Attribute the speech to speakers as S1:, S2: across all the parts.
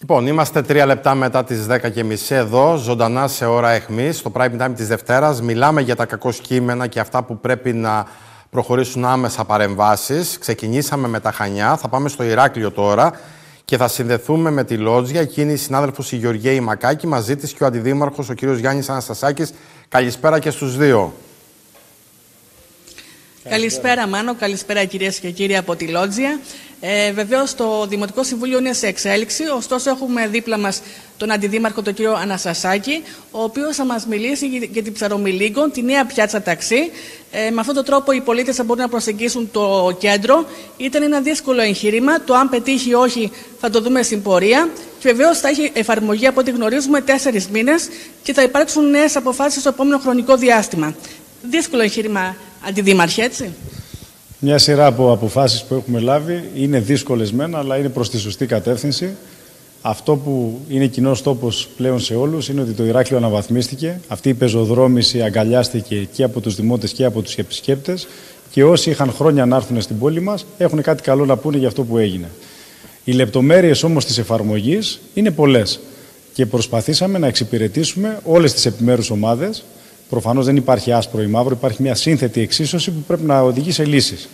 S1: Λοιπόν, είμαστε τρία λεπτά μετά τις 10 και μισή εδώ, ζωντανά σε ώρα εχμής, στο prime time της Δευτέρας. Μιλάμε για τα κακό κείμενα και αυτά που πρέπει να προχωρήσουν άμεσα παρεμβάσεις. Ξεκινήσαμε με τα Χανιά, θα πάμε στο Ηράκλειο τώρα και θα συνδεθούμε με τη Λότζια. Εκείνη η συνάδελφος η Γεωργία Μακάκη, μαζί της και ο αντιδήμαρχος ο κύριος Γιάννης Αναστασάκης. Καλησπέρα και στους δύο.
S2: Καλησπέρα Μάνο, καλησπέρα κυρίες και κύριοι από τη Λότζια. Ε, Βεβαίως το Δημοτικό Συμβούλιο είναι σε εξέλιξη, ωστόσο έχουμε δίπλα μας τον Αντιδήμαρχο, τον κύριο Αναστασάκη, ο οποίος θα μας μιλήσει για την Ψαρομιλίγκο, τη νέα πιάτσα ταξί. Ε, με αυτόν τον τρόπο οι πολίτες θα μπορούν να προσεγγίσουν το κέντρο. Ήταν ένα δύσκολο εγχείρημα. Το αν πετύχει ή όχι θα το δούμε στην πορεία. Και βεβαίως θα έχει εφαρμογή από ό,τι γνωρίζουμε τέσσερις μήνες και θα υπάρξουν νέες αποφάσεις στο επόμενο χρονικό διάστημα. Δύσκολο εγχείρημα, Αντιδήμαρχε, έτσι.
S3: Μια σειρά από αποφάσεις που έχουμε λάβει είναι δύσκολες μένα, αλλά είναι προς τη σωστή κατεύθυνση. Αυτό που είναι κοινός τόπος πλέον σε όλους είναι ότι το Ηράκλειο αναβαθμίστηκε. Αυτή η πεζοδρόμηση αγκαλιάστηκε και από τους δημότες και από τους επισκέπτες και όσοι είχαν χρόνια να έρθουν στην πόλη μας έχουν κάτι καλό να πούνε για αυτό που έγινε. Οι λεπτομέρειες όμως της εφαρμογής είναι πολλές και προσπαθήσαμε να εξυπηρετήσουμε όλες τις επιμέρους ομάδες Προφανώς δεν υπάρχει άσπρο ή μαύρο, υπάρχει μια σύνθετη εξίσωση που πρέπει να οδηγεί σε λύσεις.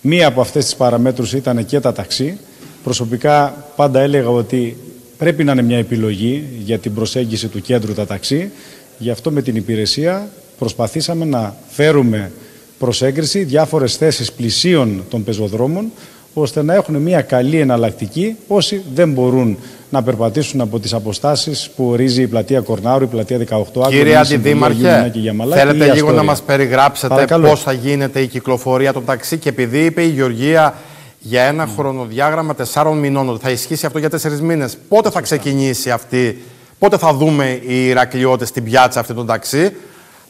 S3: Μία από αυτές τις παραμέτρους ήταν και τα ταξί. Προσωπικά πάντα έλεγα ότι πρέπει να είναι μια επιλογή για την προσέγγιση του κέντρου τα ταξί. Γι' αυτό με την υπηρεσία προσπαθήσαμε να φέρουμε προς έγκριση διάφορες θέσεις πλησίων των πεζοδρόμων ώστε να έχουν μια καλή εναλλακτική όσοι δεν μπορούν να περπατήσουν από τις αποστάσεις που ορίζει η πλατεία Κορνάρου, η πλατεία 18 Άκρη.
S1: Κύριε Αντιδήμαρχε, θέλετε λίγο να μας περιγράψετε Παρακαλώ. πώς θα γίνεται η κυκλοφορία των ταξί; Και επειδή είπε η Γεωργία για ένα mm. χρονοδιάγραμμα τεσσάρων μηνών ότι θα ισχύσει αυτό για τέσσερις μήνες, πότε θα ξεκινήσει αυτή, πότε θα δούμε οι Ηρακλειώτες στην πιάτσα αυτή των ταξί,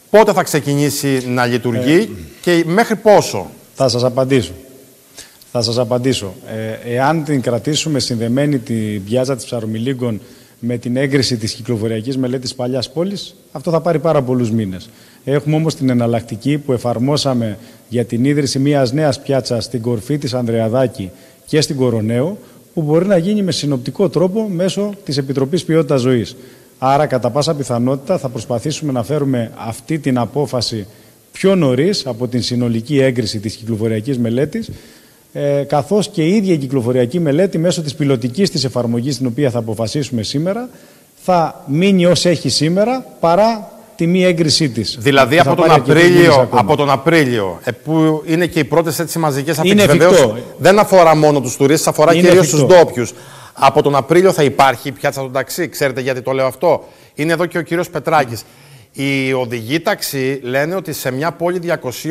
S1: πότε θα ξεκινήσει να λειτουργεί ε, και μέχρι πόσο;
S3: Θα σας απαντήσω. Θα σας απαντήσω. Ε, εάν την κρατήσουμε συνδεμένη την πιάζα της Ψαρομιλίγκων με την έγκριση της κυκλοφοριακής μελέτης παλιάς πόλης, αυτό θα πάρει πάρα πολλούς μήνες. Έχουμε όμως την εναλλακτική που εφαρμόσαμε για την ίδρυση μιας νέας πιάτσας στην κορφή της Ανδρεαδάκη και στην Κοροναίο, που μπορεί να γίνει με συνοπτικό τρόπο μέσω της Επιτροπής Ποιότητας Ζωής. Άρα, κατά πάσα πιθανότητα, θα προσπαθήσουμε να φέρουμε αυτή την απόφαση πιο νωρίς από την συνολική έγκριση της κυκλοφοριακής μελέτης, ε, καθώς και η ίδια η κυκλοφοριακή μελέτη μέσω της πιλωτικής της εφαρμογής την οποία θα αποφασίσουμε σήμερα θα μείνει ως έχει σήμερα παρά τη μη έγκρισή της.
S1: Δηλαδή από τον, Απρίλιο, από τον Απρίλιο, ε, που είναι και οι πρώτε έτσι μαζικές απαιτήσει. δεν αφορά μόνο τους τουρίστες, αφορά κυρίως τους ντόπιους. Από τον Απρίλιο θα υπάρχει πιάτσα των ταξί. Ξέρετε γιατί το λέω αυτό; Είναι εδώ και ο κύριος Πετράκης. Οι οδηγοί ταξί λένε ότι σε μια πόλη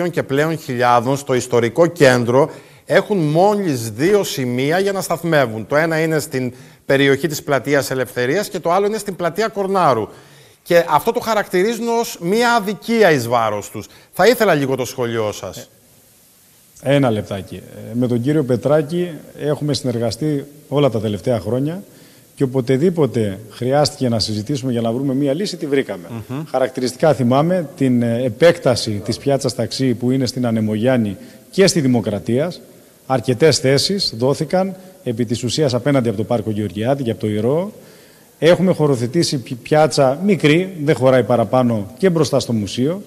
S1: 200 και πλέον χιλιάδων, στο ιστορικό κέντρο, έχουν μόλις δύο σημεία για να σταθμεύουν. Το ένα είναι στην περιοχή της Πλατείας Ελευθερίας και το άλλο είναι στην Πλατεία Κορνάρου. Και αυτό το χαρακτηρίζουν ως μία αδικία εις βάρος τους. Θα ήθελα λίγο το σχολείο σας.
S3: Ένα λεπτάκι. Ε, με τον κύριο Πετράκη έχουμε συνεργαστεί όλα τα τελευταία χρόνια και οποτεδήποτε χρειάστηκε να συζητήσουμε για να βρούμε μία λύση, τη βρήκαμε. Χαρακτηριστικά θυμάμαι την ε, επέκταση της πιάτσας ταξί που είναι στην Ανεμογιάννη και στη Δημοκρατίας, Αρκετές θέσεις δόθηκαν επί της ουσίας απέναντι από το Πάρκο Γεωργιάτη και από το Ηρώ. Έχουμε χωροθετήσει πιάτσα μικρή, δεν χωράει παραπάνω και μπροστά στο μουσείο.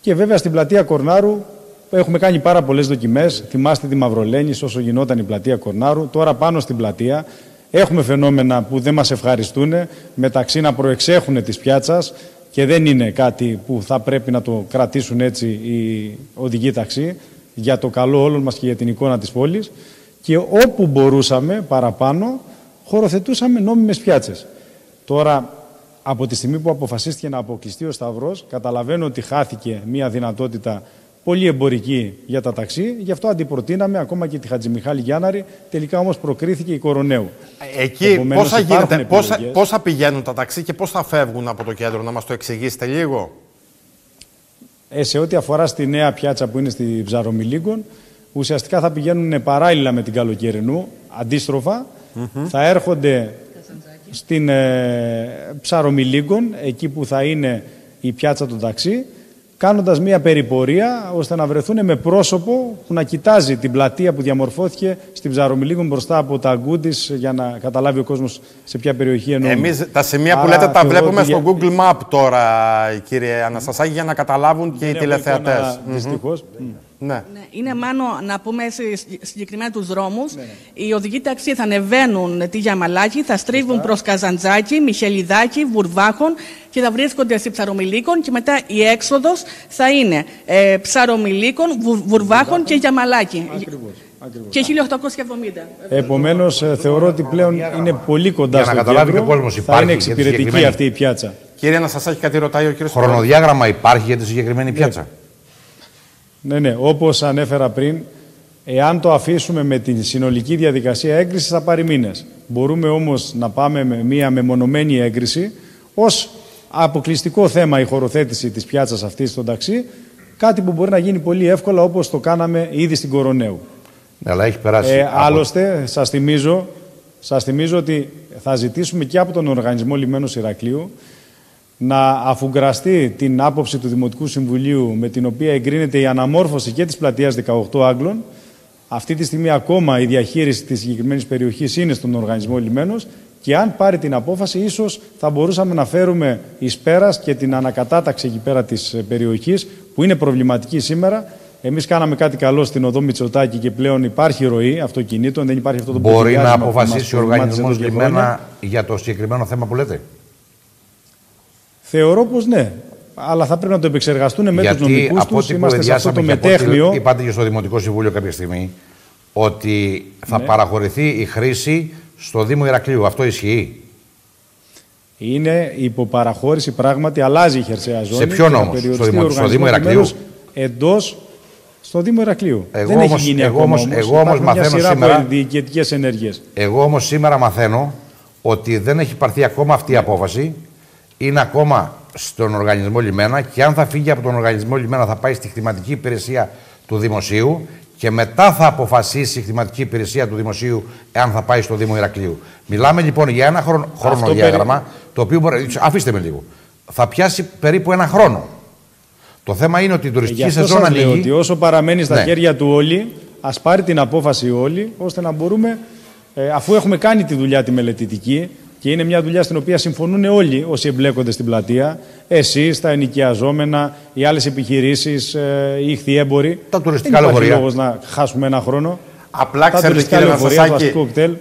S3: Και βέβαια στην πλατεία Κορνάρου έχουμε κάνει πάρα πολλές δοκιμές. Θυμάστε τη Μαυρολένης όσο γινόταν η πλατεία Κορνάρου. Τώρα πάνω στην πλατεία έχουμε φαινόμενα που δεν μας ευχαριστούν μεταξύ να προεξέχουν τη πιάτσας και δεν είναι κάτι που θα πρέπει να το κρατήσουν έτσι οι οδηγοί ταξί για το καλό όλων μας και για την εικόνα της πόλης και όπου μπορούσαμε παραπάνω χωροθετούσαμε νόμιμες πιάτσες. Τώρα, από τη στιγμή που αποφασίστηκε να αποκλειστεί ο Σταυρός, καταλαβαίνω ότι χάθηκε μια δυνατότητα πολύ εμπορική για τα ταξί, γι' αυτό αντιπροτείναμε ακόμα και τη Χατζημιχάλη Γιάνναρη, τελικά όμως προκρίθηκε η Κοροναίου.
S1: Εκεί πόσα, γίνεται, πόσα, πόσα πηγαίνουν τα ταξί και πώς θα φεύγουν από το κέντρο, να μας το εξηγήσετε λίγο;
S3: Ε, σε ό,τι αφορά στη νέα πιάτσα που είναι στη Ψαρομιλίγκον, ουσιαστικά θα πηγαίνουν παράλληλα με την Καλοκαιρινού, αντίστροφα, θα έρχονται στην ε, εκεί που θα είναι η πιάτσα του ταξί κάνοντας μια περιπορία ώστε να βρεθούν με πρόσωπο που να κοιτάζει την πλατεία που διαμορφώθηκε στην Ψαρομιλίκων μπροστά από τα γκούντις για να καταλάβει ο κόσμος σε ποια περιοχή εννοούμε.
S1: Εμείς τα σημεία που λέτε τα βλέπουμε στο Google Map τώρα, κύριε Αναστασάκη, για να καταλάβουν και οι τηλεθεατές.
S3: Δυστυχώς.
S2: Ναι. ναι. Είναι μάλλον να πούμε συγκεκριμένα τους δρόμους. Ναι, ναι. Οι οδηγοί ταξί θα ανεβαίνουν τη Γιαμαλάκη, θα στρίβουν προς Καζαντζάκη, Μιχελιδάκη, Βουρβάχων και θα βρίσκονται στη Ψαρομιλίκων και μετά η έξοδος θα είναι ε, Ψαρομιλίκων, Βουρβάχων και Γιαμαλάκη.
S3: Ακριβώς.
S2: Και 1870.
S3: Επομένως, ε, θεωρώ ότι πλέον είναι πολύ κοντά
S4: Για να καταλάβει και ο κόσμο υπάρχει. Θα
S3: είναι εξυπηρετική αυτή η πιάτσα.
S1: Κύριε, να σα έχει κάτι ρωτάει ο κύριος
S4: Χρονοδιάγραμμα υπάρχει για τη συγκεκριμένη πιάτσα;
S3: Ναι, ναι. Όπως ανέφερα πριν, εάν το αφήσουμε με τη συνολική διαδικασία έγκρισης θα πάρει μήνες. Μπορούμε όμως να πάμε με μια μεμονωμένη έγκριση ως αποκλειστικό θέμα η χωροθέτηση της πιάτσας αυτής στον ταξί, κάτι που μπορεί να γίνει πολύ εύκολα όπως το κάναμε ήδη στην Κοροναίου.
S4: Ναι, αλλά έχει περάσει.
S3: Ε, Άλλωστε, σας θυμίζω, σας θυμίζω ότι θα ζητήσουμε και από τον Οργανισμό Λιμένος Ηρακλείου να αφουγκραστεί την άποψη του Δημοτικού Συμβουλίου με την οποία εγκρίνεται η αναμόρφωση και της πλατείας 18 Άγγλων. Αυτή τη στιγμή ακόμα η διαχείριση της συγκεκριμένης περιοχής είναι στον οργανισμό Λιμένος και αν πάρει την απόφαση ίσως θα μπορούσαμε να φέρουμε εις πέρας και την ανακατάταξη εκεί πέρα της περιοχής που είναι προβληματική σήμερα. Εμείς κάναμε κάτι καλό στην οδό Μητσοτάκη και πλέον υπάρχει ροή αυτοκινήτων, δεν υπάρχει αυτό το
S4: Μπορεί να αποφασίσει ο οργανισμός Λιμένα για το συγκεκριμένο θέμα που λέτε;
S3: Θεωρώ πως ναι. Αλλά θα πρέπει να το επεξεργαστούν με τους νομικούς τους. Είμαστε σε αυτό το μετέχνιο.
S4: Είπατε και στο Δημοτικό Συμβούλιο κάποια στιγμή ότι θα ναι. παραχωρηθεί η χρήση στο Δήμο Ηρακλείου. Αυτό ισχύει.
S3: Είναι υποπαραχώρηση πράγματι, αλλάζει η χερσαία ζώνη.
S4: Σε ποιον όμως, στο, Δήμο, στο Δήμο Ηρακλείου;
S3: Εντό στο Δήμο Ηρακλείου.
S4: Εγώ Δεν όμως, έχει γίνει εγώ ακόμα. Όμως, εγώ όμως μαθαίνω
S3: μια σειρά
S4: σήμερα.
S3: ενέργειες.
S4: Εγώ όμως σήμερα μαθαίνω ότι δεν έχει πάρθει ακόμα αυτή η απόφαση είναι ακόμα στον οργανισμό Λιμένα και αν θα φύγει από τον οργανισμό Λιμένα θα πάει στη χρηματική υπηρεσία του Δημοσίου και μετά θα αποφασίσει η χρηματική υπηρεσία του Δημοσίου εάν θα πάει στο Δήμο Ηρακλείου. Μιλάμε λοιπόν για ένα χρόνο, χρονοδιάγραμμα το οποίο μπορεί. Αφήστε με λίγο. Θα πιάσει περίπου ένα χρόνο. Το θέμα είναι ότι η τουριστική ε, σεζόν ανοίγει.
S3: ότι όσο παραμένει στα ναι. χέρια του όλοι, ας πάρει την απόφαση όλοι, ώστε να μπορούμε, ε, αφού έχουμε κάνει τη δουλειά τη μελετητική, και είναι μια δουλειά στην οποία συμφωνούν όλοι όσοι εμπλέκονται στην πλατεία. Εσείς, τα ενοικιαζόμενα, οι άλλες επιχειρήσεις, ε, οι ηχθιέμποροι.
S4: Τα τουριστικά λεωφορεία.
S3: Δεν υπάρχει λόγος να χάσουμε ένα χρόνο.
S1: Απλά ξέρετε κύριε Νασασάκη,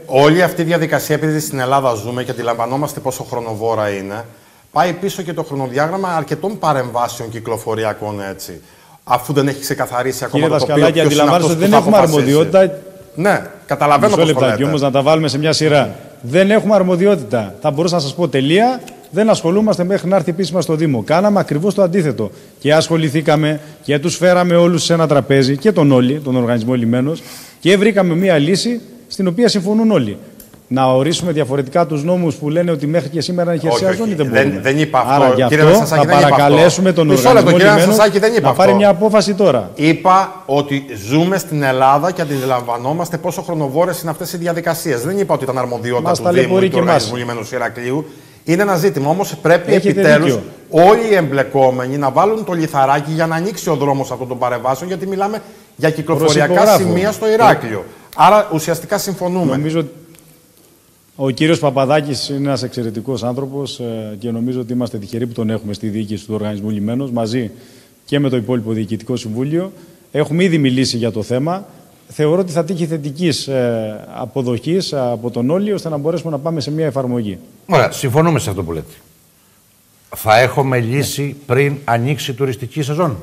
S1: όλη αυτή η διαδικασία, επειδή στην Ελλάδα ζούμε και αντιλαμβανόμαστε πόσο χρονοβόρα είναι, πάει πίσω και το χρονοδιάγραμμα αρκετών παρεμβάσεων κυκλοφοριακών έτσι. Αφού δεν έχει ξεκαθαρίσει ακόμα
S3: Κύριε
S1: το τοπίο. Κύριε
S3: αντιλαμβάνεστε ότι δεν έχουμε αρμοδιότητα.
S1: Ναι, καταλαβαίνω
S3: πώς το λέτε. όμως να τα βάλουμε σε μια σειρά δεν έχουμε αρμοδιότητα. Θα μπορούσα να σας πω τελεία. Δεν ασχολούμαστε μέχρι να έρθει επίσημα στο Δήμο. Κάναμε ακριβώς το αντίθετο. Και ασχοληθήκαμε και τους φέραμε όλους σε ένα τραπέζι και τον όλοι, τον οργανισμό λιμένος, και βρήκαμε μία λύση στην οποία συμφωνούν όλοι να ορίσουμε διαφορετικά τους νόμους που λένε ότι μέχρι και σήμερα είναι χερσαία ζώνη. Δεν,
S1: δεν, δεν είπα αυτό.
S3: Άρα, κύριε αυτό θα παρακαλέσουμε τον οργανισμό λιμένος να πάρει μια απόφαση τώρα.
S1: Είπα ότι ζούμε στην Ελλάδα και αντιλαμβανόμαστε πόσο χρονοβόρες είναι αυτές οι διαδικασίες. Δεν είπα ότι ήταν αρμοδιότητα του Δήμου ή του Οργανισμού Λιμένου Ηρακλείου. Είναι ένα ζήτημα. Όμως πρέπει επιτέλους όλοι οι εμπλεκόμενοι να βάλουν το λιθαράκι για να ανοίξει ο δρόμος αυτών των παρεμβάσεων, γιατί μιλάμε για κυκλοφοριακά σημεία στο Ηράκλειο. Άρα ουσιαστικά συμφωνούμε.
S3: Νομίζω ο κύριος Παπαδάκης είναι ένας εξαιρετικός άνθρωπος ε, και νομίζω ότι είμαστε τυχεροί που τον έχουμε στη διοίκηση του Οργανισμού Λιμένος μαζί και με το υπόλοιπο Διοικητικό Συμβούλιο. Έχουμε ήδη μιλήσει για το θέμα. Θεωρώ ότι θα τύχει θετικής ε, αποδοχής από τον όλοι ώστε να μπορέσουμε να πάμε σε μια εφαρμογή.
S4: Ωραία, συμφωνούμε σε αυτό που λέτε. Θα έχουμε λύση πριν ανοίξει η τουριστική σεζόν;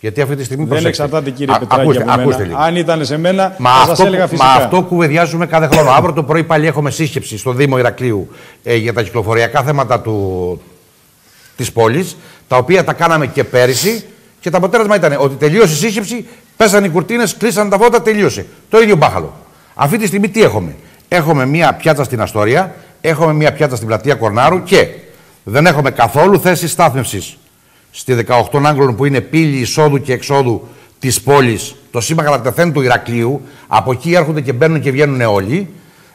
S4: Γιατί αυτή τη στιγμή
S3: Δεν εξαρτάται κύριε Πετράκη από μένα. Αν ήταν σε μένα
S4: μα θα αυτό, έλεγα φυσικά. Μα αυτό κουβεντιάζουμε κάθε χρόνο. Αύριο το πρωί πάλι έχουμε σύσκεψη στο Δήμο Ηρακλείου ε, για τα κυκλοφοριακά θέματα του, της πόλης, τα οποία τα κάναμε και πέρυσι και το αποτέλεσμα ήταν ότι τελείωσε η σύσκεψη, πέσανε οι κουρτίνες, κλείσαν τα φώτα, τελείωσε. Το ίδιο μπάχαλο. Αυτή τη στιγμή τι έχουμε; Έχουμε μία πιάτσα στην Αστόρια, έχουμε μία πιάτσα στην πλατεία Κορνάρου και δεν έχουμε καθόλου θέση στάθμευσης στη 18 Άγγλων που είναι πύλη εισόδου και εξόδου της πόλης, το σήμα κατατεθέν του Ηρακλείου, από εκεί έρχονται και μπαίνουν και βγαίνουν όλοι.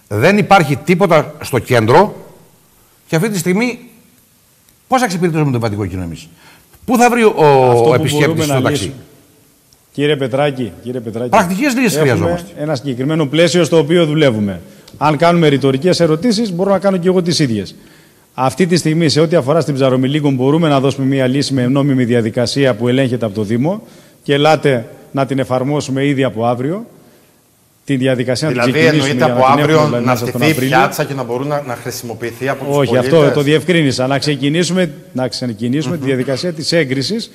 S4: Δεν υπάρχει τίποτα στο κέντρο και αυτή τη στιγμή πώς θα εξυπηρετήσουμε το επιβατικό κοινό εμείς; Πού θα βρει ο, ο επισκέπτης στο ταξί;
S3: Κύριε Πετράκη, κύριε Πετράκη.
S4: Πρακτικές λύσεις χρειαζόμαστε.
S3: Ένα συγκεκριμένο πλαίσιο στο οποίο δουλεύουμε. Αν κάνουμε ρητορικές ερωτήσεις, μπορώ να κάνω και εγώ τις ίδιες. Αυτή τη στιγμή, σε ό,τι αφορά στην Ψαρομιλίκο, μπορούμε να δώσουμε μια λύση με νόμιμη διαδικασία που ελέγχεται από το Δήμο και ελάτε να την εφαρμόσουμε ήδη από αύριο. Τη διαδικασία
S1: δηλαδή,
S3: να την ξεκινήσουμε.
S1: Δηλαδή, από αύριο δηλαδή, να στηθεί πιάτσα και να μπορούν να, να χρησιμοποιηθεί από τους
S3: Όχι, αυτό το διευκρίνησα. Να ξεκινήσουμε, να ξεκινήσουμε τη διαδικασία της έγκρισης.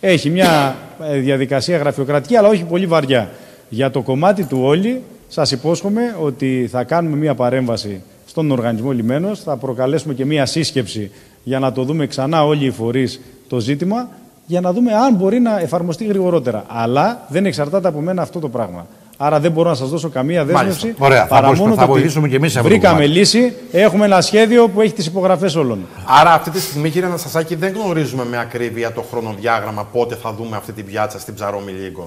S3: Έχει μια ε, διαδικασία γραφειοκρατική, αλλά όχι πολύ βαριά. Για το κομμάτι του όλοι, σας υπόσχομαι ότι θα κάνουμε μια παρέμβαση στον οργανισμό Λιμένος, θα προκαλέσουμε και μια σύσκεψη για να το δούμε ξανά όλοι οι φορείς το ζήτημα, για να δούμε αν μπορεί να εφαρμοστεί γρηγορότερα. Αλλά δεν εξαρτάται από μένα αυτό το πράγμα. Άρα δεν μπορώ να σας δώσω καμία δέσμευση.
S4: Ωραία, παρά θα, μόνο θα βοηθήσουμε και εμείς
S3: Βρήκαμε λύση, έχουμε ένα σχέδιο που έχει τις υπογραφές όλων.
S1: Άρα αυτή τη στιγμή, κύριε Αναστασάκη, δεν γνωρίζουμε με ακρίβεια το χρονοδιάγραμμα πότε θα δούμε αυτή την πιάτσα στην Ψαρόμιλη Λίγκον.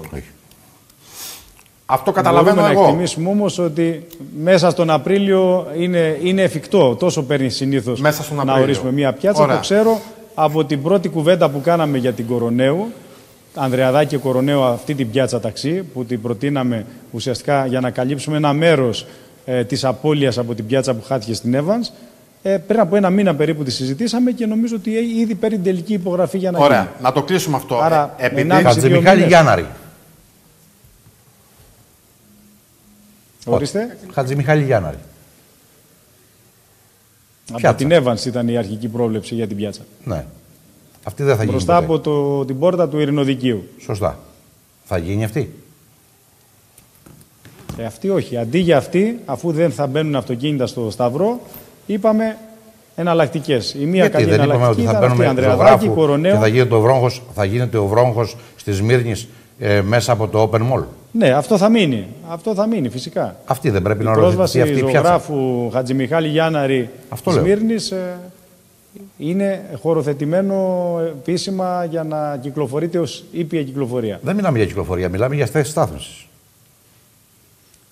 S1: Αυτό καταλαβαίνω
S3: Μπορούμε
S1: εγώ.
S3: να εκτιμήσουμε όμως ότι μέσα στον Απρίλιο είναι, είναι εφικτό. Τόσο παίρνει συνήθως να ορίσουμε μια πιάτσα. Ωραία. Το ξέρω από την πρώτη κουβέντα που κάναμε για την Κοροναίου. Ανδρεαδάκη και Κοροναίου αυτή την πιάτσα ταξί που την προτείναμε ουσιαστικά για να καλύψουμε ένα μέρος ε, της απώλειας από την πιάτσα που χάθηκε στην Evans. Ε, πριν από ένα μήνα περίπου τη συζητήσαμε και νομίζω ότι ήδη παίρνει τελική υπογραφή για να
S1: Ωραία.
S3: γίνει.
S1: Να το κλείσουμε αυτό.
S3: Άρα,
S1: ε, επειδή...
S4: Χατζημιχάλη Γιάνναρη.
S3: Ορίστε.
S4: Χατζημιχάλη Γιάνναρη.
S3: Από την Evans ήταν η αρχική πρόβλεψη για την πιάτσα.
S4: Ναι. Αυτή δεν θα γίνει.
S3: Μπροστά από το, την πόρτα του Ειρηνοδικείου.
S4: Σωστά. Θα γίνει αυτή;
S3: Ε, αυτή όχι. Αντί για αυτή, αφού δεν θα μπαίνουν αυτοκίνητα στο Σταυρό, είπαμε εναλλακτικές. Η μία
S4: Γιατί
S3: καλή
S4: δεν είπαμε ότι θα μπαίνουμε
S3: Ανδρεαδάκη, Κοροναίο.
S4: Και θα γίνεται ο βρόγχος, θα γίνεται ο βρόγχος στη Σμύρνης ε, μέσα από το Open Mall.
S3: Ναι, αυτό θα μείνει. Αυτό θα μείνει φυσικά.
S4: Αυτή δεν πρέπει
S3: η
S4: να
S3: πρόσβαση
S4: αυτή η
S3: ζωγράφου Χατζημιχάλη Γιάνναρη Σμύρνης ε, είναι χωροθετημένο επίσημα για να κυκλοφορείται ως ήπια κυκλοφορία.
S4: Δεν μιλάμε για κυκλοφορία, μιλάμε για θέση στάθμισης.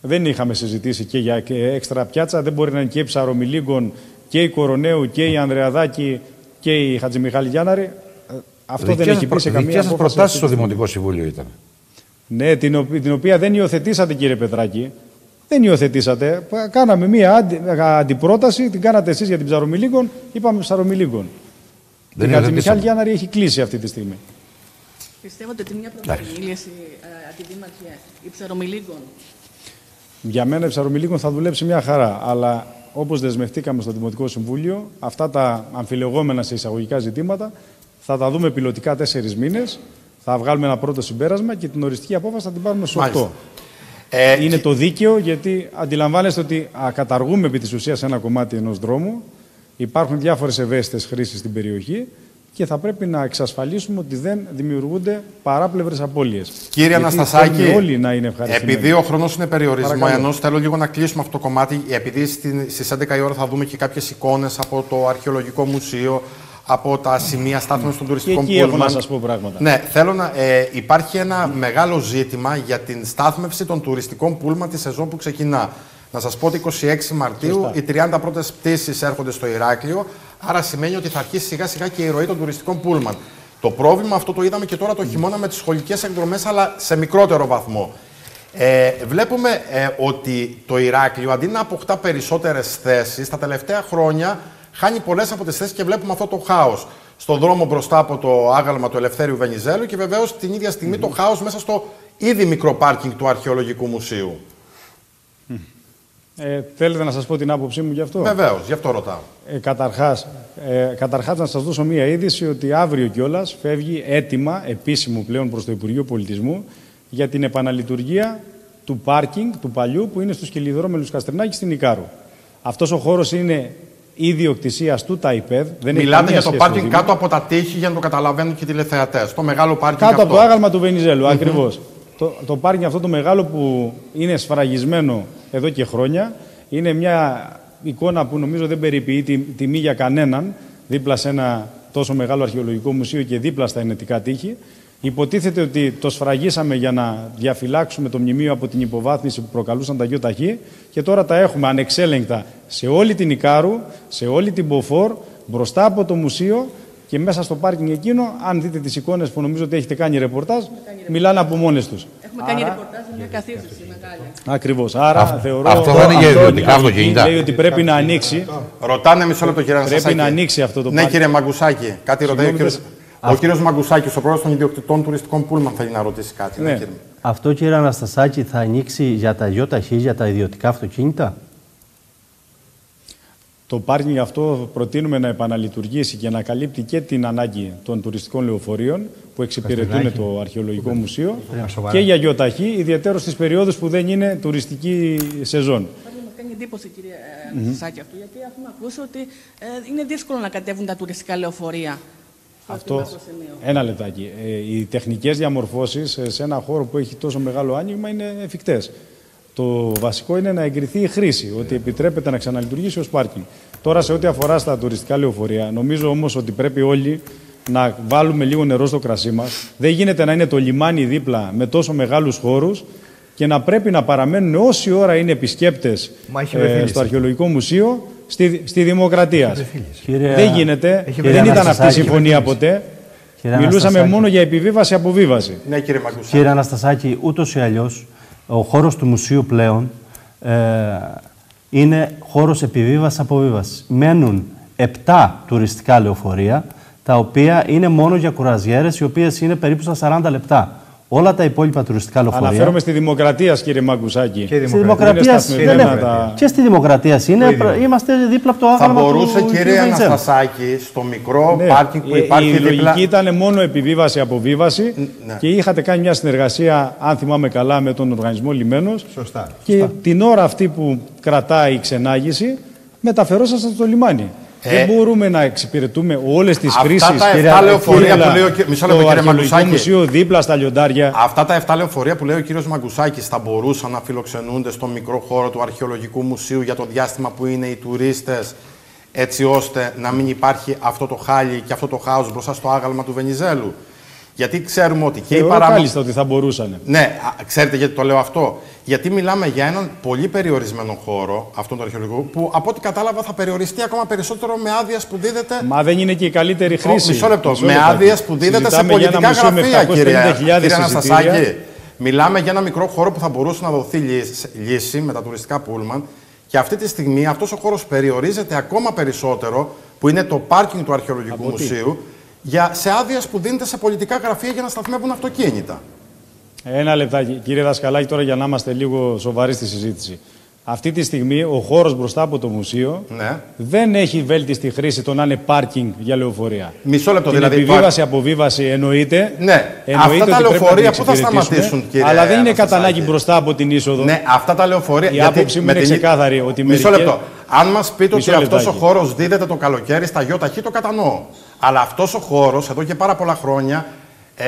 S3: Δεν είχαμε συζητήσει και για έξτρα πιάτσα. Δεν μπορεί να είναι και η Ψαρομιλίγκον και η Κοροναίου και η Ανδρεαδάκη και η Χατζημιχάλη Γιάνναρη. Ε, αυτό
S4: δικές
S3: δεν έχει πει σε καμία
S4: απόφαση. προτάσεις στο Δημοτικό Συμβούλιο ήταν.
S3: Ναι, την, την οποία δεν υιοθετήσατε κύριε Πετράκη. Δεν υιοθετήσατε. Κάναμε μία αντι, αντιπρόταση, την κάνατε εσείς για την Ψαρομιλίγκον, είπαμε Ψαρομιλίγκον. Δεν η Χατζημιχάλη Γιάνναρη έχει κλείσει αυτή τη στιγμή.
S2: Πιστεύω ότι είναι μια προβολή λύση αντιδήμαρχε η Ψαρομιλίγκον.
S3: Για μένα η Ψαρομιλίγκον θα δουλέψει μια χαρά. Αλλά όπως δεσμευτήκαμε στο Δημοτικό Συμβούλιο, αυτά τα αμφιλεγόμενα σε εισαγωγικά ζητήματα θα τα δούμε πιλωτικά τέσσερις μήνες. Θα βγάλουμε ένα πρώτο συμπέρασμα και την οριστική απόφαση θα την πάρουμε στο 8. Ε, είναι το δίκαιο γιατί αντιλαμβάνεστε ότι α, καταργούμε επί της ουσίας ένα κομμάτι ενός δρόμου. Υπάρχουν διάφορες ευαίσθητες χρήσεις στην περιοχή και θα πρέπει να εξασφαλίσουμε ότι δεν δημιουργούνται παράπλευρες απώλειες.
S1: Κύριε Αναστασάκη,
S3: όλοι να είναι
S1: επειδή ο χρόνος είναι περιορισμένος, θέλω λίγο να κλείσουμε αυτό το κομμάτι, επειδή στις 11 η ώρα θα δούμε και κάποιες εικόνες από το Αρχαιολογικό Μουσείο, από τα σημεία στάθμεων των τουριστικών
S3: πούλμαν. Και εκεί έχω να σας πω πράγματα.
S1: Ναι, θέλω να. Ε, υπάρχει ένα μεγάλο ζήτημα για την στάθμευση των τουριστικών πούλμαν τη σεζόν που ξεκινά. Να σας πω ότι 26 Μαρτίου οι 30 πρώτες πτήσεις έρχονται στο Ηράκλειο. Άρα σημαίνει ότι θα αρχίσει σιγά σιγά και η ροή των τουριστικών πούλμαν. Το πρόβλημα αυτό το είδαμε και τώρα το χειμώνα με τις σχολικές εκδρομές, αλλά σε μικρότερο βαθμό. Ε, βλέπουμε ε, ότι το Ηράκλειο αντί να αποκτά περισσότερες θέσεις, τα τελευταία χρόνια χάνει πολλές από τις θέσεις και βλέπουμε αυτό το χάος. Στον δρόμο μπροστά από το άγαλμα του Ελευθέριου Βενιζέλου και βεβαίως την ίδια στιγμή το χάος μέσα στο ήδη μικρό πάρκινγκ του Αρχαιολογικού Μουσείου.
S3: Ε, θέλετε να σας πω την άποψή μου γι' αυτό;
S1: Βεβαίως, γι' αυτό ρωτάω.
S3: Ε, καταρχάς, ε, καταρχάς, να σας δώσω μία είδηση ότι αύριο κιόλας φεύγει έτοιμα, επίσημο πλέον προς το Υπουργείο Πολιτισμού, για την επαναλειτουργία του πάρκινγκ του παλιού που είναι στους Κελιδρόμελους Καστρινάκη στην Ικάρου. Αυτός ο χώρος είναι ιδιοκτησία του ΤΑΙΠΕΔ. Δεν
S1: Μιλάτε για το πάρκινγκ κάτω από τα τείχη για να το καταλαβαίνουν και οι τηλεθεατές. Το μεγάλο πάρκινγκ.
S3: Κάτω
S1: αυτό.
S3: από το άγαλμα του Βενιζέλου, mm -hmm. ακριβώς. Το, το πάρκινγκ αυτό το μεγάλο που είναι σφραγισμένο εδώ και χρόνια. Είναι μια εικόνα που νομίζω δεν περιποιεί τη, τιμή για κανέναν δίπλα σε ένα τόσο μεγάλο αρχαιολογικό μουσείο και δίπλα στα ενετικά τείχη. Υποτίθεται ότι το σφραγίσαμε για να διαφυλάξουμε το μνημείο από την υποβάθμιση που προκαλούσαν τα γιοταχή και τώρα τα έχουμε ανεξέλεγκτα σε όλη την Ικάρου, σε όλη την Ποφόρ, μπροστά από το μουσείο Και μέσα στο πάρκινγκ εκείνο, αν δείτε τις εικόνες που νομίζω ότι έχετε κάνει ρεπορτάζ, μιλάνε από μόνες τους.
S2: Έχουμε κάνει ρεπορτάζ μια καθίστηση μεγάλη.
S3: Ακριβώς. Άρα
S4: Αυτό-
S3: θεωρώ.
S4: αυτό δεν είναι για ιδιωτικά αυτοκίνητα.
S3: Λέει ότι πρέπει να ανοίξει.
S1: Ρωτάνε μισό λεπτό, κύριε
S3: Πρέπει
S1: Αναστασάκη.
S3: να ανοίξει αυτό το
S1: Ναι,
S3: πάρκινγκ.
S1: κύριε Μαγκουσάκη, κάτι ρωτάει ο
S3: Συγγνώμη,
S1: κύριος... Ο κύριος Μαγκουσάκης, ο πρόεδρος των ιδιοκτητών τουριστικών πούλμαν, θέλει να ρωτήσει κάτι.
S3: Ναι.
S1: κύριε.
S5: Αυτό κύριε Αναστασάκη θα ανοίξει για τα ΙΟΤΑΧΗ, για τα ιδιωτικά αυτοκίνητα;
S3: Το πάρκινγκ αυτό προτείνουμε να επαναλειτουργήσει και να καλύπτει και την ανάγκη των τουριστικών λεωφορείων που εξυπηρετούν το Αρχαιολογικό Μουσείο και για γιοταχή, ιδιαίτερα στις περιόδους που δεν είναι τουριστική σεζόν.
S2: Πάλι μας κάνει εντύπωση, κύριε ε, Αναστασάκη, αυτό, γιατί έχουμε ακούσει ότι ε, είναι δύσκολο να κατέβουν τα τουριστικά λεωφορεία. Στο
S3: Αυτό,
S2: αυτό σημείο.
S3: ένα λεπτάκι. Ε, οι τεχνικές διαμορφώσεις ε, σε ένα χώρο που έχει τόσο μεγάλο άνοιγμα είναι εφικτές. Το βασικό είναι να εγκριθεί η χρήση, ότι επιτρέπεται να ξαναλειτουργήσει ως πάρκινγκ. Τώρα, σε ό,τι αφορά στα τουριστικά λεωφορεία, νομίζω όμως ότι πρέπει όλοι να βάλουμε λίγο νερό στο κρασί μας. Δεν γίνεται να είναι το λιμάνι δίπλα με τόσο μεγάλους χώρους και να πρέπει να παραμένουν όση ώρα είναι επισκέπτες
S4: Μα έχει
S3: ε,
S4: βρεφίλης.
S3: στο Αρχαιολογικό Μουσείο στη, στη Δημοκρατία.
S5: Κύριε-
S3: Δεν γίνεται.
S5: Έχει
S3: Δεν
S5: βρεφίλης.
S3: ήταν αυτή η
S5: Έχει
S3: συμφωνία ποτέ.
S5: Κύριε
S3: Μιλούσαμε
S5: Αναστασάκη.
S3: μόνο για επιβίβαση-αποβίβαση.
S1: Ναι, κύριε Μαγκουσάκη.
S5: Κύριε Αναστασάκη, ούτως ή αλλιώς ο χώρος του μουσείου πλέον ε, είναι χώρος επιβίβασης αποβίβασης. Μένουν 7 τουριστικά λεωφορεία, τα οποία είναι μόνο για κουραζιέρες, οι οποίες είναι περίπου στα 40 λεπτά. Όλα τα υπόλοιπα τουριστικά λεωφορεία.
S3: Αναφέρομαι στη Δημοκρατία, κύριε Μαγκουσάκη.
S4: Και
S5: Στη
S4: Δημοκρατία.
S5: Δημοκρατία
S3: Είναι σταθμισμένα
S5: δεν έχουμε.
S3: τα-
S5: Και στη Δημοκρατία είναι. Είμαστε δίπλα από το
S1: Θα
S5: άγαλμα
S1: μπορούσε,
S5: του
S1: κύριε
S5: κ. Βενιζέλου.
S1: Αναστασάκη, στο μικρό
S3: Ναι,
S1: πάρκινγκ που
S3: η-
S1: υπάρχει
S3: η
S1: δίπλα...
S3: λογική ήταν μόνο επιβίβαση-αποβίβαση
S1: ναι.
S3: και είχατε κάνει μια συνεργασία, αν θυμάμαι καλά, με τον οργανισμό Λιμένος
S4: Σωστά.
S3: και την ώρα αυτή που κρατάει η ξενάγηση μεταφερόσασταν στο λιμάνι.
S1: Ε,
S3: Δεν μπορούμε να εξυπηρετούμε όλες τις
S1: αυτά
S3: χρήσεις
S1: τα
S3: κύριε-
S1: εφτά λεωφορεία
S3: δίπλα
S1: που λέει ο κ- μισό λεπτό,
S3: στο
S1: κύριε
S3: Αρχαιολογικό
S1: Μαγκουσάκη.
S3: Μουσείο δίπλα στα λιοντάρια.
S1: Αυτά τα 7 λεωφορεία που λέει ο κύριος Μαγκουσάκης θα μπορούσαν να φιλοξενούνται στο μικρό χώρο του Αρχαιολογικού Μουσείου για το διάστημα που είναι οι τουρίστες έτσι ώστε να μην υπάρχει αυτό το χάλι και αυτό το χάος μπροστά στο άγαλμα του Βενιζέλου. Γιατί ξέρουμε ότι και η
S3: Θεωρώ
S1: παραμονή...
S3: κάλλιστα ότι θα μπορούσαν.
S1: Ναι, α, ξέρετε γιατί το λέω αυτό. Γιατί μιλάμε για έναν πολύ περιορισμένο χώρο, αυτόν τον αρχαιολογικό, που από ό,τι κατάλαβα θα περιοριστεί ακόμα περισσότερο με άδειες που δίδεται.
S3: Μα δεν είναι και η καλύτερη χρήση.
S1: Μισό λεπτό. με
S3: λεπτάκι.
S1: άδειες που δίδεται σε
S3: Συζητάμε για ένα
S1: πολιτικά
S3: μουσείο με
S1: γραφεία, κύριε,
S3: 750.000
S1: κύριε Αναστασάκη.
S3: εισιτήρια.
S1: Μιλάμε για ένα μικρό χώρο που θα μπορούσε να δοθεί λύση, λύση με τα τουριστικά πούλμαν. Και αυτή τη στιγμή αυτός ο χώρος περιορίζεται ακόμα περισσότερο, που είναι το πάρκινγκ του Αρχαιολογικού Μουσείου, για, σε άδειες που δίνεται σε πολιτικά γραφεία για να σταθμεύουν αυτοκίνητα.
S3: Ένα λεπτάκι, κύριε Δασκαλάκη, τώρα για να είμαστε λίγο σοβαροί στη συζήτηση. Αυτή τη στιγμή ο χώρος μπροστά από το μουσείο
S1: Ναι.
S3: δεν έχει βέλτιστη χρήση το να είναι πάρκινγκ για λεωφορεία.
S1: Μισό λεπτό
S3: Την
S1: δηλαδή.
S3: επιβίβαση, αποβίβαση εννοείται.
S1: Ναι.
S3: εννοείται
S1: Αυτά τα
S3: ότι πρέπει
S1: λεωφορεία
S3: να την
S1: πού θα
S3: εξυπηρετήσουμε,
S1: σταματήσουν, κύριε
S3: Αλλά δεν είναι
S1: Αναστασάκη;
S3: κατά ανάγκη μπροστά από την είσοδο.
S1: Ναι, αυτά τα λεωφορεία.
S3: Η άποψή μου είναι ξεκάθαρη, ότι
S1: Μισό
S3: μερικές-
S1: λεπτό. Αν μας πείτε
S3: Μισό
S1: ότι αυτός ο
S3: λεπτάκι.
S1: χώρος δίδεται το καλοκαίρι στα ΙΟΤΑΧΗ, το κατανοώ. Αλλά αυτός ο χώρος εδώ και πάρα πολλά χρόνια. Ε,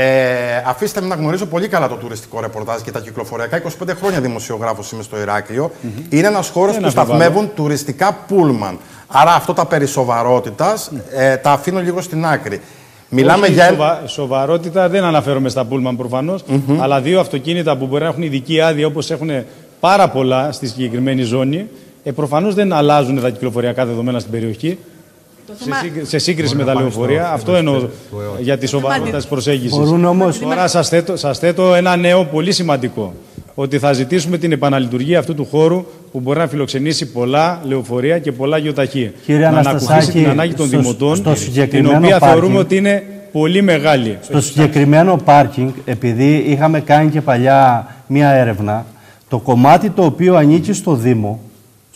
S1: αφήστε με να γνωρίζω πολύ καλά το τουριστικό ρεπορτάζ και τα κυκλοφοριακά. 25 χρόνια δημοσιογράφος είμαι στο Ηράκλειο. Είναι ένας χώρος
S3: Δεν
S1: που
S3: αμφιβάλλω.
S1: σταθμεύουν τουριστικά πούλμαν. Άρα αυτό τα περί σοβαρότητας, ε, τα αφήνω λίγο στην άκρη. Μιλάμε
S3: Όχι,
S1: για.
S3: σοβα- σοβαρότητα δεν αναφέρομαι στα πούλμαν προφανώς, αλλά δύο αυτοκίνητα που μπορεί να έχουν ειδική άδεια όπως έχουν πάρα πολλά στη συγκεκριμένη ζώνη, ε, προφανώς δεν αλλάζουν τα κυκλοφοριακά δεδομένα στην περιοχή.
S2: Το
S3: Σε,
S2: θέμα...
S3: σύγκ- σε σύγκριση με τα λεωφορεία, αυτό εννοώ για τη σοβαρότητα της προσέγγισης.
S5: Μπορούν όμως-
S3: Τώρα σας θέτω, σας θέτω ένα νέο πολύ σημαντικό. Ότι θα ζητήσουμε την επαναλειτουργία αυτού του χώρου που μπορεί να φιλοξενήσει πολλά λεωφορεία και πολλά γεωταχή.
S5: Κύριε
S3: να
S5: Αναστασάκη,
S3: ανακουφίσει την ανάγκη των
S5: στο-
S3: δημοτών,
S5: στο
S3: την
S5: συγκεκριμένο
S3: οποία θεωρούμε
S5: πάρκινγκ-
S3: ότι είναι πολύ μεγάλη.
S5: Στο συγκεκριμένο πάρκινγκ, επειδή είχαμε κάνει και παλιά μία έρευνα, το κομμάτι το οποίο ανήκει στο Δήμο,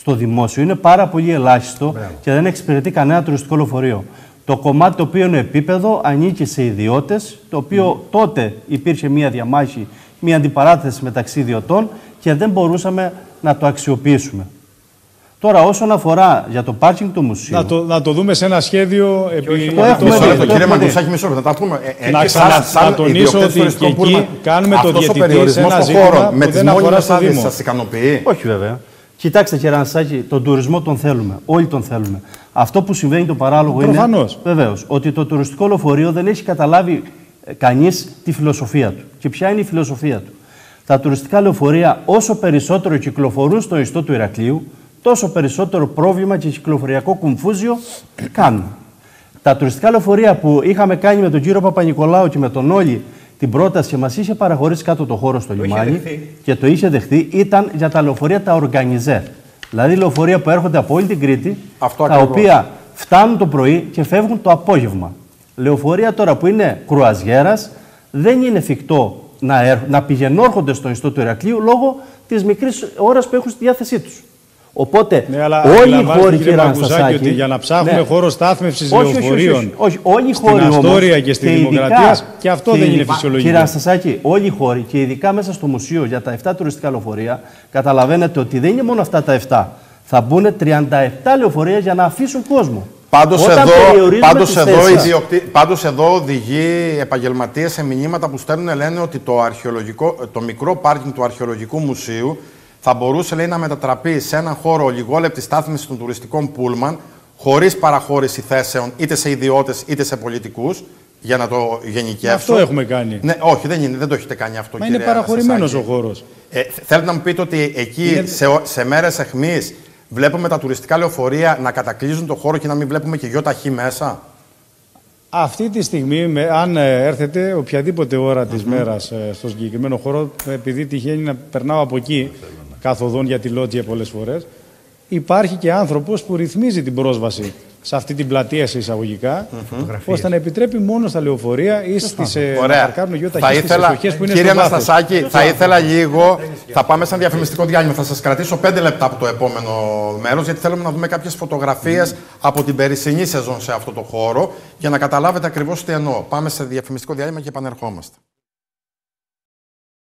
S5: στο δημόσιο, είναι πάρα πολύ ελάχιστο και δεν εξυπηρετεί κανένα τουριστικό λεωφορείο. Το κομμάτι το οποίο είναι επίπεδο ανήκει σε ιδιώτες, το οποίο τότε υπήρχε μία διαμάχη, μία αντιπαράθεση μεταξύ ιδιωτών και δεν μπορούσαμε να το αξιοποιήσουμε. Τώρα, όσον αφορά για το πάρκινγκ του μουσείου.
S3: Να το, να το δούμε σε ένα σχέδιο επί
S5: Το έχουμε
S1: Μισό
S5: δει,
S1: λεπτό,
S5: το
S1: κύριε
S5: έχουμε δει.
S1: Μαγκουσάκη, μισό λεπτό. Να τα πούμε. Ε, ε,
S3: Να
S1: και
S3: ξανα-
S1: σαν- σαν
S3: να τονίσω
S1: ιδιοκτήτης
S3: ότι
S1: τουριστικών
S3: και εκεί
S1: πούλμαν,
S3: κάνουμε το
S1: αυτός ο
S3: διαιτητή σε
S1: περιορισμός
S3: ένα
S1: στο
S3: ζήτημα
S1: χώρο
S3: που
S1: με
S3: δεν
S1: τις
S3: αφορά
S1: μόνιμες
S3: στο
S1: άδειες
S3: Δήμο.
S1: σας ικανοποιεί;
S5: Όχι βέβαια. Κοιτάξτε κύριε Αναστάκη, τον τουρισμό τον θέλουμε. Όλοι τον θέλουμε. Αυτό που συμβαίνει το παράλογο
S3: Προφανώς.
S5: είναι βεβαίως, ότι το τουριστικό λεωφορείο δεν έχει καταλάβει ε, κανείς τη φιλοσοφία του. Και ποια είναι η φιλοσοφία του. Τα τουριστικά λεωφορεία όσο περισσότερο κυκλοφορούν στο ιστό του Ηρακλείου, τόσο περισσότερο πρόβλημα και κυκλοφοριακό κουμφούζιο κάνουν. Τα τουριστικά λεωφορεία που είχαμε κάνει με τον κύριο Παπα-Νικολάου και με τον Όλη την πρόταση και μας είχε παραχωρήσει κάτω το χώρο στο λιμάνι και το είχε δεχθεί ήταν για τα λεωφορεία τα οργανιζέ. Δηλαδή λεωφορεία που έρχονται από όλη την Κρήτη,
S1: Αυτό
S5: τα οποία φτάνουν το πρωί και φεύγουν το απόγευμα. Λεωφορεία τώρα που είναι κρουαζιέρας δεν είναι εφικτό να, να πηγαινόρχονται στο ιστό του Ηρακλείου λόγω της μικρής ώρας που έχουν στη διάθεσή τους. Οπότε
S3: ναι, αλλά
S5: όλοι οι χώροι, κύριε Αναστασάκη,
S3: ότι για να ψάχνουμε ναι. χώρο στάθμευσης λεωφορείων όχι,
S5: όχι, όλοι οι χώροι
S3: στην Αστόρια και στη και Δημοκρατία, και αυτό και δεν είναι φυσιολογικό.
S5: Κύριε Αναστασάκη, όλοι οι χώροι και ειδικά μέσα στο μουσείο για τα 7 τουριστικά λεωφορεία, καταλαβαίνετε ότι δεν είναι μόνο αυτά τα 7. Θα μπουν 37 λεωφορεία για να αφήσουν κόσμο.
S1: Πάντως εδώ, πάντως, εδώ ιδιοκτη... πάντως εδώ οδηγεί επαγγελματίες σε μηνύματα που στέλνουν λένε ότι το, αρχαιολογικό, το μικρό πάρκινγκ του Αρχαιολογικού Μουσείου θα μπορούσε λέει, να μετατραπεί σε έναν χώρο ολιγόλεπτης στάθμισης των τουριστικών πούλμαν, χωρίς παραχώρηση θέσεων είτε σε ιδιώτες είτε σε πολιτικούς, για να το γενικεύσω.
S3: Αυτό έχουμε κάνει.
S1: Ναι, όχι, δεν, είναι, δεν το έχετε κάνει αυτό.
S3: Μα είναι παραχωρημένος ο χώρος.
S1: Ε, θέλετε να μου πείτε ότι εκεί σε, σε μέρες εχμής βλέπουμε τα τουριστικά λεωφορεία να κατακλείζουν το χώρο και να μην βλέπουμε και γιο ταχύ μέσα;
S3: Αυτή τη στιγμή, αν ε, έρθετε οποιαδήποτε ώρα της μέρας ε, στο συγκεκριμένο χώρο, επειδή τυχαίνει να περνάω από εκεί, καθοδόν για τη Λότζια πολλές φορές, υπάρχει και άνθρωπος που ρυθμίζει την πρόσβαση σε αυτή την πλατεία σε εισαγωγικά, mm-hmm. ώστε να επιτρέπει μόνο στα λεωφορεία ή στις ε, παρκάρουν γιο
S1: ταχύτητα που είναι Κύριε Αναστασάκη, θα ήθελα λίγο. Θα πάμε σαν διαφημιστικό διάλειμμα. Θα σας κρατήσω πέντε λεπτά από το επόμενο μέρος, γιατί θέλουμε να δούμε κάποιες φωτογραφίες από την περσινή σεζόν σε αυτό το χώρο για να καταλάβετε ακριβώς τι εννοώ. Πάμε σε διαφημιστικό διάλειμμα και επανερχόμαστε.